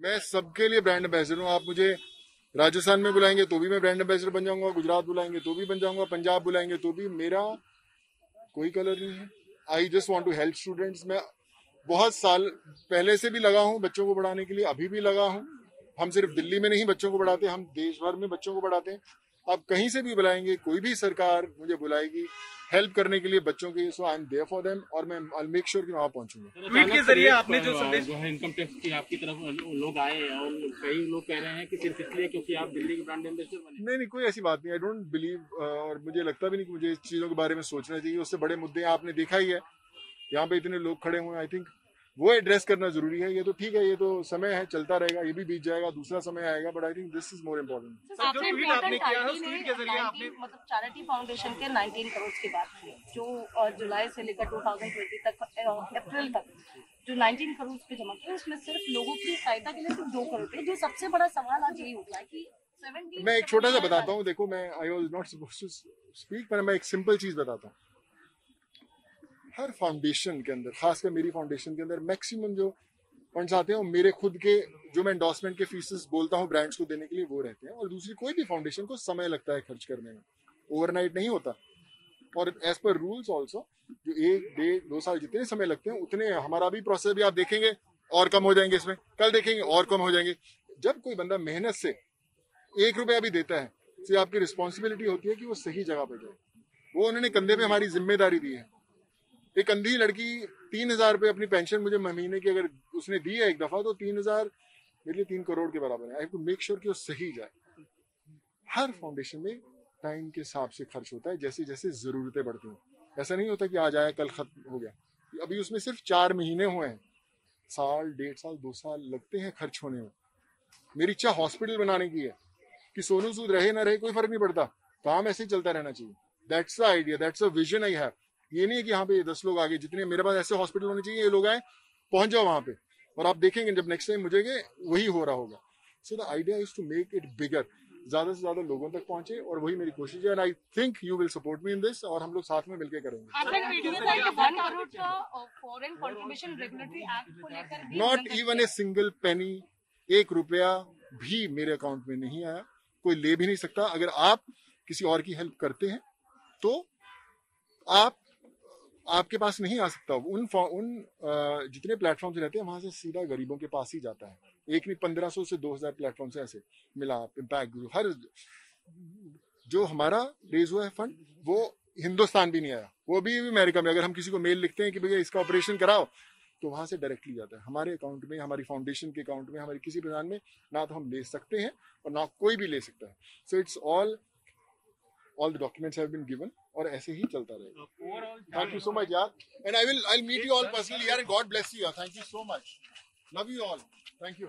मैं सबके लिए ब्रांड एम्बेसडर हूँ। आप मुझे राजस्थान में बुलाएँगे तो भी मैं ब्रांड एम्बेसडर बन जाऊँगा, गुजरात बुलाएँगे तो भी बन जाऊँगा, पंजाब बुलाएँगे तो भी। मेरा कोई कलर नहीं है। I just want to help students मैं बहुत साल पहले से भी लगा हूँ बच्चों को बढ़ाने के लिए, अभी भी लगा हूँ। हम सिर्फ़ दिल्ली में नहीं बच्चों को पढ़ाते, हम देश भर में बच्चों को पढ़ाते हैं। आप कहीं से भी बुलाएँगे कोई भी सरकार मुझे बुलाएगी हेल्प करने के लिए बच्चों की so I am there for them और मैं आई मेक श्योर कि वहाँ पहुंचूँगा। ट्वीट के ज़रिए आपने जो संदेश जो है इनकम टैक्स की आपकी तरफ़ लोग आए और कई लोग कह रहे हैं कि सिर्फ़ इसलिए क्योंकि आप दिल्ली के ब्रांड एम्बेसडर बने। नहीं नहीं कोई ऐसी बात नहीं आई डोंट बिलीव और मुझे लगता भी नहीं कि मुझे इस चीज़ों के बारे में सोचना चाहिए उससे बड़े मुद्दे आपने देखा ही है। यहाँ पे इतने लोग खड़े हुए आई थिंक वो एड्रेस करना ज़रूरी है। ये तो ठीक है ये तो समय है चलता रहेगा ये भी बीत जाएगा दूसरा समय आएगा but I think this is more important आपने आपने किया है, उस important ट्वीट के ज़रिए आपने- मतलब चैरिटी फाउंडेशन के 19 करोड़ की बात की जो जुलाई से लेकर 2020 तक अप्रैल तक जो 19 करोड़ पे जमा किए उसमें सिर्फ़ लोगों की सहायता के लिए सिर्फ़ दो करोड़ थे जो सबसे बड़ा सवाल आज यही उठा है कि 17 मैं एक छोटा सा बताता हूँ देखो मैं I was not supposed to speak पर मैं एक सिंपल चीज़ बताता हूँ। हर फाउंडेशन के अंदर खासकर मेरी फाउंडेशन के अंदर मैक्सिमम जो फंड्स आते हैं वो मेरे खुद के, जो मैं एंडोर्समेंट के फीसेस बोलता हूँ ब्रांड्स को देने के लिए वो रहते हैं। और दूसरी, कोई भी फाउंडेशन को समय लगता है खर्च करने में। ओवरनाइट नहीं होता। और एज पर रूल्स ऑल्सो जो एक, डेढ़, दो साल जितने समय लगते हैं, उतने हमारा भी प्रोसेस भी आप देखेंगे, और कम हो जाएँगे इसमें। कल देखेंगे, और कम हो जाएँगे। जब कोई बंदा मेहनत से एक रुपया भी देता है तो आपकी रिस्पॉन्सिबिलिटी होती है कि वो सही जगह पर जाए। वो उन्होंने कंधे पे हमारी ज़िम्मेदारी दी है। एक अंधी लड़की तीन हज़ार रुपये अपनी पेंशन मुझे महीने की अगर उसने दी है एक दफ़ा तो तीन हज़ार मेरे लिए तीन करोड़ के बराबर है। आई टू मेक श्योर कि वो सही जाए। हर फाउंडेशन में टाइम के हिसाब से खर्च होता है, जैसे जैसे जरूरतें बढ़ती हैं। ऐसा नहीं होता कि आज आया, कल खत्म हो गया। अभी उसमें सिर्फ़ चार महीने हुए हैं। साल, डेढ़ साल, दो साल लगते हैं खर्च होने में। मेरी इच्छा हॉस्पिटल बनाने की है, कि सोनू सूद रहे ना रहे, कोई फ़र्क नहीं पड़ता। काम ऐसे ही चलता रहना चाहिए। That's the idea that's a vision I have ये नहीं है कि यहाँ पे दस लोग आगे जितने मेरे पास ऐसे हॉस्पिटल होने चाहिए ये लोग आए पहुँच जाओ वहाँ पे। और आप देखेंगे जब नेक्स्ट टाइम मुझे वही हो रहा होगा। So the idea is to make it bigger ज़्यादा से ज़्यादा लोगों तक पहुँचे और वही मेरी कोशिश है। And I think you will support me in this और हम लोग साथ में मिलकर करेंगे। आपने ट्वीट में था कि 1 करोड़ का फॉरेन कंट्रीब्यूशन रेगुलेटरी एक्ट को लेकर भी not even a single penny एक रुपया भी मेरे अकाउंट में नहीं आया। कोई ले भी नहीं सकता। अगर आप किसी और की हेल्प करते हैं तो आप आपके पास नहीं आ सकता उन उन जितने प्लेटफॉर्म्स रहते हैं, वहाँ से सीधा गरीबों के पास ही जाता है। एक नहीं, पंद्रह सौ से दो हज़ार प्लेटफॉर्म से ऐसे। मिला इम्पैक्ट हर जो हमारा रेज हुआ है फंड वो हिंदुस्तान भी नहीं आया। वो भी अमेरिका में, अगर हम किसी को मेल लिखते हैं कि भैया इसका ऑपरेशन कराओ तो वहाँ से डायरेक्टली जाता है। हमारे अकाउंट में, हमारी फाउंडेशन के अकाउंट में, हमारे किसी प्रधान में, ना तो हम ले सकते हैं और ना कोई भी ले सकता है। So it's all all the documents have been given और ऐसे ही चलता रहेगा। थैंक यू सो मच यार। And I will I meet you all personally यार God bless you thank you so much love you all thank you